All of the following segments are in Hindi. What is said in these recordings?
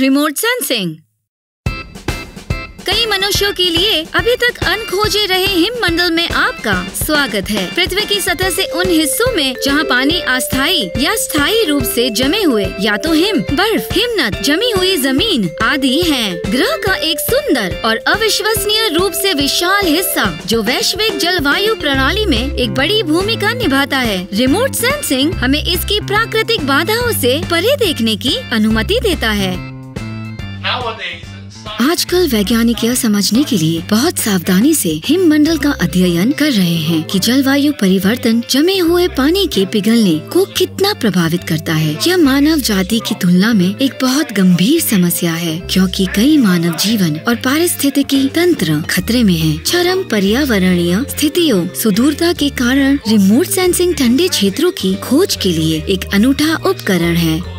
remote sensing. कई मनुष्यों के लिए अभी तक अनखोजे रहे हिममंडल में आपका स्वागत है। पृथ्वी की सतह से उन हिस्सों में जहाँ पानी अस्थायी या स्थायी रूप से जमे हुए या तो हिम बर्फ़ हिमनद जमी हुई ज़मीन आदि है। ग्रह का एक सुंदर और अविश्वसनीय रूप से विशाल हिस्सा जो वैश्विक जलवायु प्रणाली में एक बड़ी भूमिका निभाता है। रिमोट सेंसिंग हमें इसकी प्राकृतिक बाधाओं से परे देखने की अनुमति देता है। Nowadays, आजकल वैज्ञानिक यह समझने के लिए बहुत सावधानी से हिममंडल का अध्ययन कर रहे हैं कि जलवायु परिवर्तन जमे हुए पानी के पिघलने को कितना प्रभावित करता है। यह मानव जाति की तुलना में एक बहुत गंभीर समस्या है, क्योंकि कई मानव जीवन और पारिस्थितिकी तंत्र खतरे में है। चरम पर्यावरणीय स्थितियों, सुदूरता के कारण रिमोट सेंसिंग ठंडे क्षेत्रों की खोज के लिए एक अनूठा उपकरण है।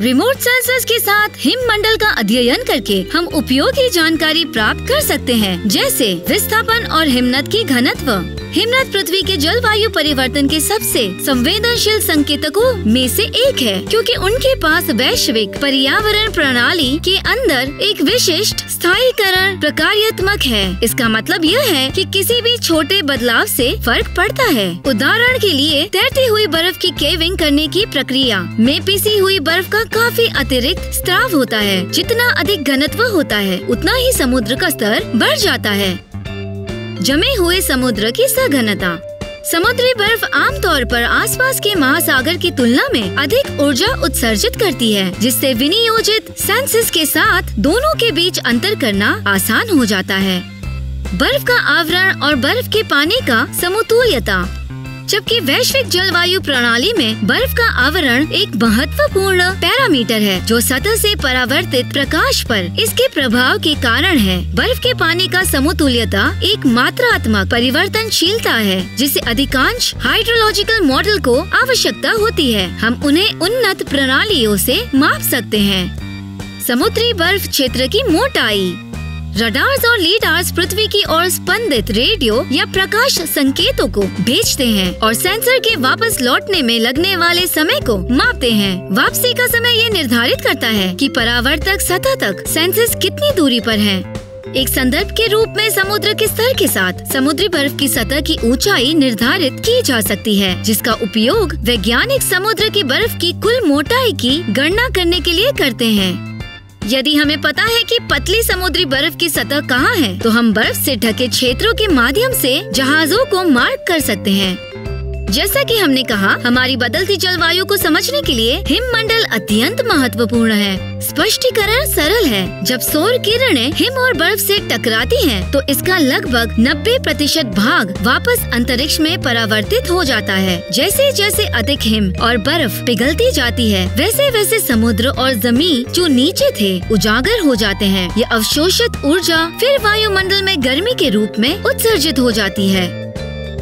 रिमोट सेंसर्स के साथ हिम मंडल का अध्ययन करके हम उपयोगी जानकारी प्राप्त कर सकते हैं, जैसे विस्थापन और हिमनद की घनत्व। हिमनद पृथ्वी के जलवायु परिवर्तन के सबसे संवेदनशील संकेतकों में से एक है, क्योंकि उनके पास वैश्विक पर्यावरण प्रणाली के अंदर एक विशिष्ट स्थायीकरण प्रकार्यात्मक है। इसका मतलब यह है कि किसी भी छोटे बदलाव से फ़र्क पड़ता है। उदाहरण के लिए, तैरती हुई बर्फ़ की केविंग करने की प्रक्रिया में पिसी हुई बर्फ़ का काफ़ी अतिरिक्त स्त्राव होता है। जितना अधिक घनत्व होता है, उतना ही समुद्र का स्तर बढ़ जाता है। जमे हुए समुद्र की सघनता। समुद्री बर्फ़ आमतौर पर आसपास के महासागर की तुलना में अधिक ऊर्जा उत्सर्जित करती है, जिससे विनियोजित सेंसिस के साथ दोनों के बीच अंतर करना आसान हो जाता है। बर्फ़ का आवरण और बर्फ़ के पानी का समतुल्यता। जबकि वैश्विक जलवायु प्रणाली में बर्फ़ का आवरण एक महत्वपूर्ण पैरामीटर है, जो सतह से परावर्तित प्रकाश पर इसके प्रभाव के कारण है। बर्फ़ के पानी का समतुल्यता एक मात्रात्मक परिवर्तनशीलता है, जिसे अधिकांश हाइड्रोलॉजिकल मॉडल को आवश्यकता होती है। हम उन्हें उन्नत प्रणालियों से माप सकते हैं। समुद्री बर्फ़ क्षेत्र की मोटाई रडार्स और लीडार्स पृथ्वी की ओर स्पंदित रेडियो या प्रकाश संकेतों को भेजते हैं और सेंसर के वापस लौटने में लगने वाले समय को मापते हैं वापसी का समय ये निर्धारित करता है कि परावर्तक सतह तक सेंसस कितनी दूरी पर हैं। एक संदर्भ के रूप में समुद्र के स्तर के साथ समुद्री बर्फ़ की सतह की ऊंचाई निर्धारित की जा सकती है, जिसका उपयोग वैज्ञानिक समुद्र की बर्फ़ की कुल मोटाई की गणना करने के लिए करते हैं यदि हमें पता है कि पतली समुद्री बर्फ़ की सतह कहाँ है तो हम बर्फ़ से ढके क्षेत्रों के माध्यम से जहाजों को मार्क कर सकते हैं। जैसा कि हमने कहा हमारी बदलती जलवायु को समझने के लिए हिममंडल अत्यंत महत्वपूर्ण है। स्पष्टीकरण सरल है। जब सौर किरणें हिम और बर्फ़ से टकराती हैं, तो इसका लगभग 90 प्रतिशत भाग वापस अंतरिक्ष में परावर्तित हो जाता है। जैसे जैसे अधिक हिम और बर्फ़ पिघलती जाती है वैसे वैसे समुद्र और ज़मीन जो नीचे थे उजागर हो जाते हैं। ये अवशोषित ऊर्जा फिर वायुमंडल में गर्मी के रूप में उत्सर्जित हो जाती है।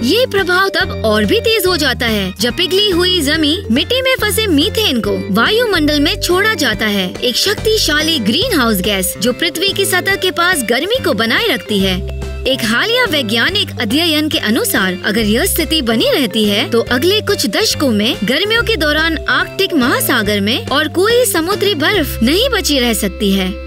ये प्रभाव तब और भी तेज हो जाता है, जब पिघली हुई ज़मीन मिट्टी में फंसे मीथेन को वायुमंडल में छोड़ा जाता है। एक शक्तिशाली ग्रीन हाउस गैस जो पृथ्वी की सतह के पास गर्मी को बनाए रखती है। एक हालिया वैज्ञानिक अध्ययन के अनुसार, अगर यह स्थिति बनी रहती है तो अगले कुछ दशकों में गर्मियों के दौरान आर्कटिक महासागर में और कोई समुद्री बर्फ़ नहीं बची रह सकती है।